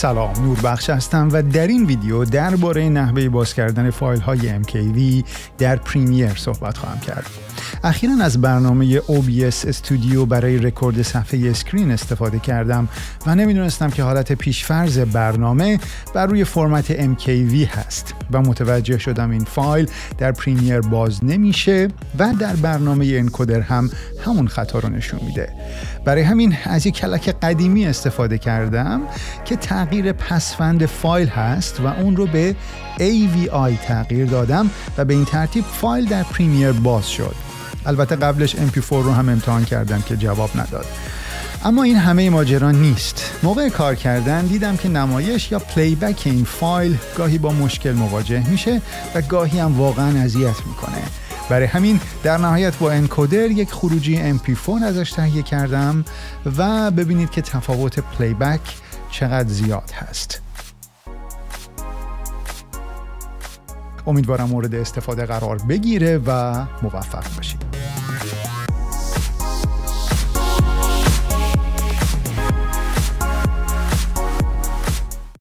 سلام نوربخش هستم و در این ویدیو درباره نحوه باز کردن فایل های MKV در Premiere صحبت خواهم کرد. اخیرا از برنامه OBS Studio برای رکورد صفحه screen استفاده کردم و نمی‌دونستم که حالت پیشفرض برنامه بر روی فرمت MKV هست و متوجه شدم این فایل در Premiere باز نمیشه و در برنامه Encoder هم همون خطا رو نشون میده. برای همین از یک کلک قدیمی استفاده کردم که تغییر پسفند فایل هست و اون رو به AVI تغییر دادم و به این ترتیب فایل در پریمیر باز شد. البته قبلش MP4 رو هم امتحان کردم که جواب نداد. اما این همه ماجرا نیست. موقع کار کردن دیدم که نمایش یا پلیبک این فایل گاهی با مشکل مواجه میشه و گاهی هم واقعا اذیت می‌کنه. برای همین در نهایت با انکودر یک خروجی MP4 ازش تهیه کردم و ببینید که تفاوت پلیبک چقدر زیاد هست. امیدوارم مورد استفاده قرار بگیره و موفق باشید.